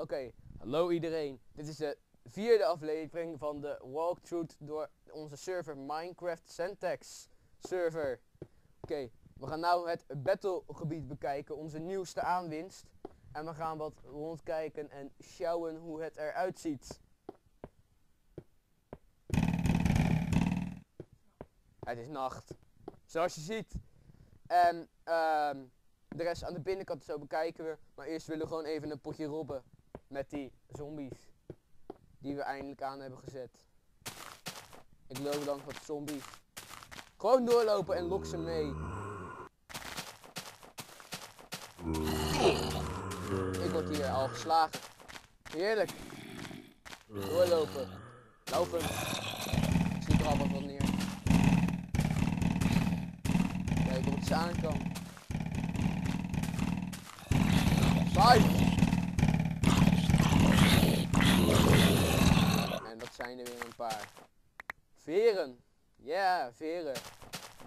Oké, hallo iedereen. Dit is de vierde aflevering van de walkthrough door onze server Minecraft Syntax server. Oké, we gaan nou het battlegebied bekijken, onze nieuwste aanwinst. En we gaan wat rondkijken en sjouwen hoe het eruit ziet. Het is nacht, zoals je ziet. En ehm, de rest aan de binnenkant zo bekijken we. Maar eerst willen we gewoon even een potje robben met die zombies. Die we eindelijk aan hebben gezet. Ik loop dan wat zombies. Gewoon doorlopen en lok ze mee. Ik word hier al geslagen. Heerlijk. Doorlopen. Lopen. Ik zie er al wat neer. Kijk of het ze aan kan. Vijf. En dat zijn er weer een paar. Veren. Ja, veren.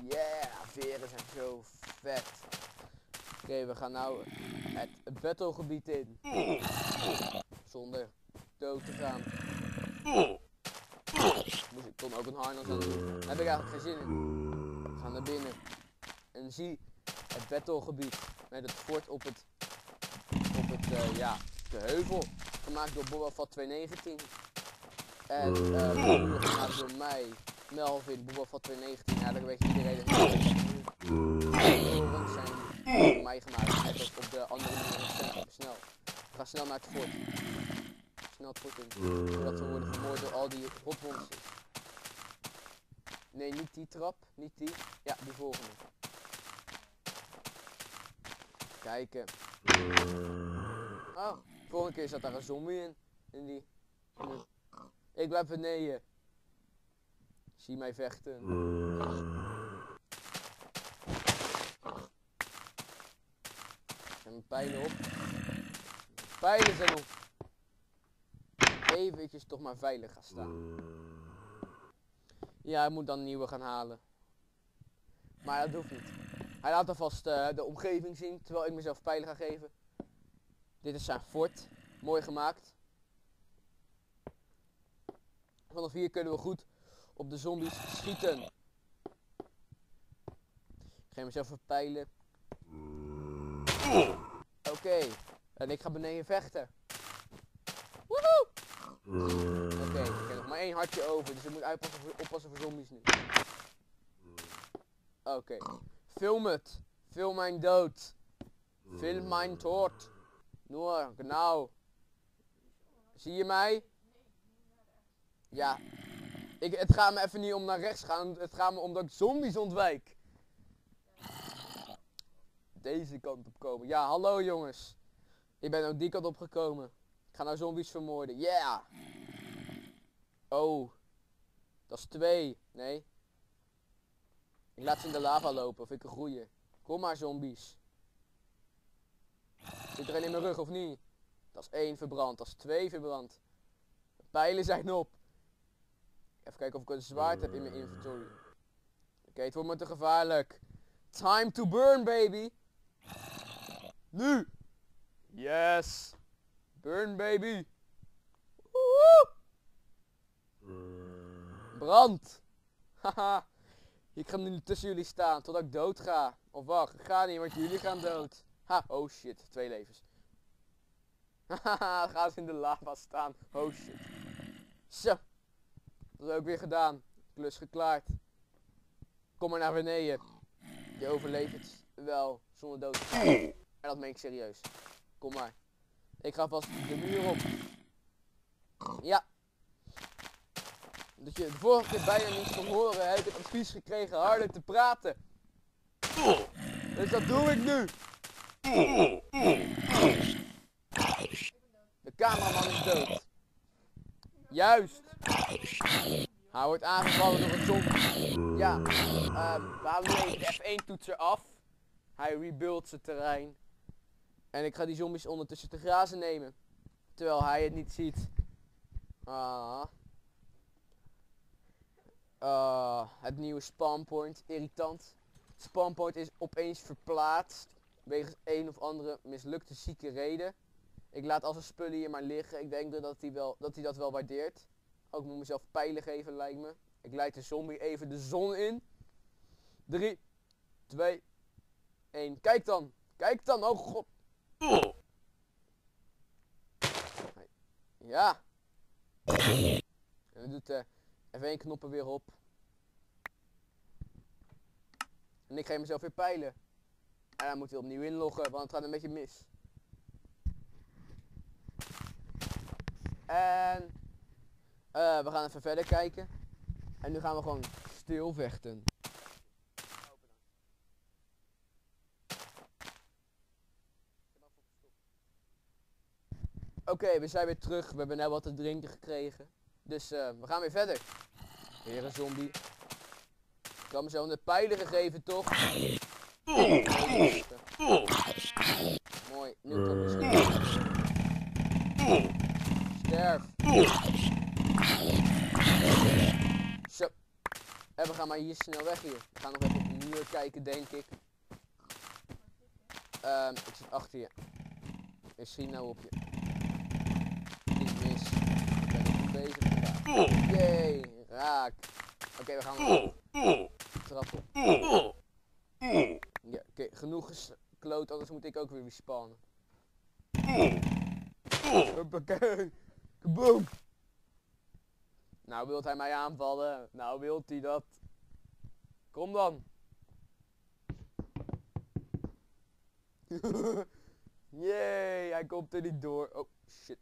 Yeah, veren zijn zo vet. Oké, we gaan nou het battlegebied in. Zonder dood te gaan. Moest ik kon ook een harnas aan doen. Heb ik eigenlijk geen zin in. We gaan naar binnen. En zie het battlegebied met het fort op het, op het uh, ja, de heuvel. Gemaakt door Boba Fett 219. En uh, gemaakt door mij, Melvin, Fett 219. Ja, dat weet iedereen. Het zijn door mij gemaakt. Net als op de andere manier snel. Gaan snel naar het fort. Snel het fort in. Zodat we worden vermoord door al die rotmonsters. Nee, niet die trap. Niet die. Ja, die volgende. Kijken. Oh, vorige keer zat daar een zombie in. In die. In de... Ik blijf beneden. Zie mij vechten. Zijn mijn pijlen op? Pijlen zijn op. Eventjes toch maar veilig gaan staan. Ja, ik moet dan nieuwe gaan halen. Maar dat hoeft niet. Hij laat alvast uh, de omgeving zien, terwijl ik mezelf pijlen ga geven. Dit is zijn fort. Mooi gemaakt. Vanaf hier kunnen we goed op de zombies schieten. Ik ga mezelf verpijlen. Oké. En ik ga beneden vechten. Woehoe! Oké, ik heb nog maar één hartje over, dus ik moet uitpassen voor, oppassen voor zombies nu. Oké. Film het. Film mijn dood. Film mijn dood. Noor, genau. Zie je mij? Ja. Ik, het gaat me even niet om naar rechts gaan. Het gaat me om dat ik zombies ontwijk. Deze kant op komen. Ja, hallo jongens. Ik ben ook die kant op gekomen. Ik ga nou zombies vermoorden. Yeah. Oh. Dat is twee. Nee. Ik laat ze in de lava lopen of ik een groeien. Kom maar zombies. Zit er een in mijn rug of niet? Dat is één verbrand. Dat is twee verbrand. De pijlen zijn op. Even kijken of ik een zwaard heb in mijn inventory. Oké, het wordt me te gevaarlijk. Time to burn, baby. Nu. Yes. Burn, baby. Brand. Haha. ik ga nu tussen jullie staan totdat ik dood ga. Of wacht, ik ga niet, want jullie gaan dood. Ha, oh shit, twee levens. Haha, gaan ze in de lava staan. Oh shit. Zo. Dat ook weer gedaan. Klus geklaard. Kom maar naar beneden. Je overleeft het wel zonder dood. En dat meen ik serieus. Kom maar. Ik ga vast de muur op. Ja. Dat je de vorige keer bijna niet kon horen, heb ik advies gekregen harder te praten. Dus dat doe ik nu. De cameraman is dood. Juist. Hij wordt aangevallen door een zombie. Ja, um, we halen nu even de F1 toetser af. Hij rebuildt zijn terrein. En ik ga die zombies ondertussen te grazen nemen. Terwijl hij het niet ziet. Ah. Uh, het nieuwe spawnpoint, irritant. Spawnpoint is opeens verplaatst. Wegens een of andere mislukte zieke reden. Ik laat al zijn spullen hier maar liggen. Ik denk dat hij, wel, dat, hij dat wel waardeert. Ook moet mezelf pijlen geven lijkt me. Ik leid de zombie even de zon in. 3, 2, 1. Kijk dan. Kijk dan. Oh god. Ja. En we doet uh, even één knoppen weer op. En ik ga mezelf weer peilen. En dan moet hij opnieuw inloggen, want het gaat een beetje mis. En uh, we gaan even verder kijken. En nu gaan we gewoon stil vechten. Oké, we zijn weer terug. We hebben net wat te drinken gekregen. Dus uh, we gaan weer verder. Weer een zombie. Ik had mezelf de pijlen gegeven, toch? Mooi, nu komt de Sterf. Zo. En we gaan maar hier snel weg hier. We gaan nog even op de muur kijken, denk ik. Um, ik zit achter je. Ik schiet nou op je. Ik mis. Ik ben bezig. Jee, raak. Oké, we gaan trap op. Ja, oké, okay, genoeg gekloot, anders moet ik ook weer respawnen. Hoppakee. Kaboom. Nou wilt hij mij aanvallen. Nou wilt hij dat. Kom dan. Jee, hij komt er niet door. Oh, shit.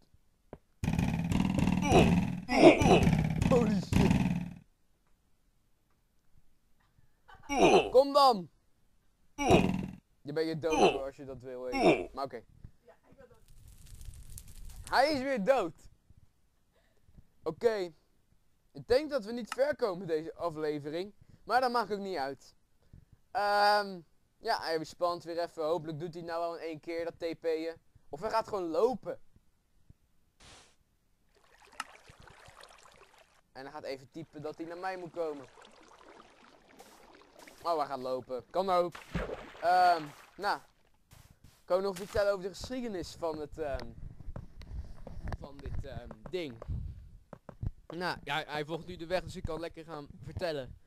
Holy shit. Kom dan. Je bent je dood als je dat wil. Maar oké. Okay. Hij is weer dood. Oké. Ik denk dat we niet ver komen deze aflevering. Maar dat maakt ook niet uit. Um, ja, hij respawnt weer even. Hopelijk doet hij nou wel in één keer dat TP'en. Of hij gaat gewoon lopen. En hij gaat even typen dat hij naar mij moet komen. Oh, hij gaat lopen. Kan ook. Um, nou. Kan ik nog vertellen over de geschiedenis van het... Um, van dit ding. Nou, ja, hij volgt nu de weg, dus ik kan lekker gaan vertellen.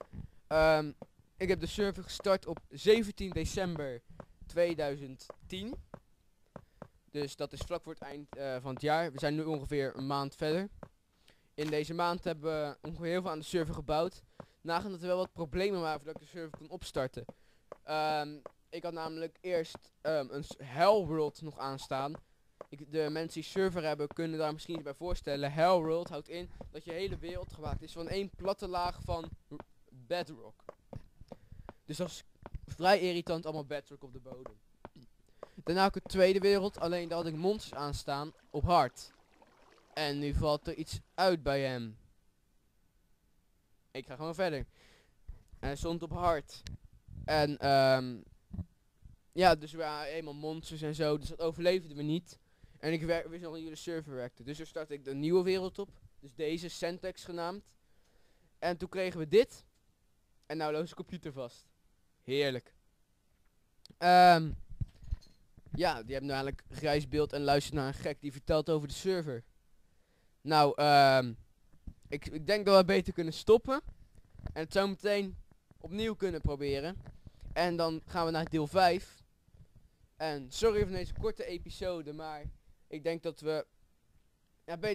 Um, ik heb de server gestart op 17 december 2010. Dus dat is vlak voor het eind uh, van het jaar. We zijn nu ongeveer een maand verder. In deze maand hebben we ongeveer heel veel aan de server gebouwd. Nagaan dat er wel wat problemen waren voordat ik de server kon opstarten. Um, ik had namelijk eerst um, een Hellworld nog aanstaan. Ik, de mensen die server hebben kunnen daar misschien iets bij voorstellen. Hellworld houdt in dat je hele wereld gemaakt is van één platte laag van bedrock. Dus dat is vrij irritant, allemaal bedrock op de bodem. Daarna ik de tweede wereld, alleen daar had ik monsters aanstaan op hard. En nu valt er iets uit bij hem. Ik ga gewoon verder. Hij stond op hard. En um, ja, dus we waren eenmaal monsters en zo, dus dat overleefden we niet. En ik wist nog hoe de server werkte. Dus toen startte ik de nieuwe wereld op. Dus deze, Centex genaamd. En toen kregen we dit. En nou loopt de computer vast. Heerlijk. Um, ja, die hebben nu eigenlijk grijs beeld en luistert naar een gek die vertelt over de server. Nou, um, ik, ik denk dat we beter kunnen stoppen. En het zo meteen opnieuw kunnen proberen. En dan gaan we naar deel 5. En sorry voor deze korte episode, maar ik denk dat we ja, beter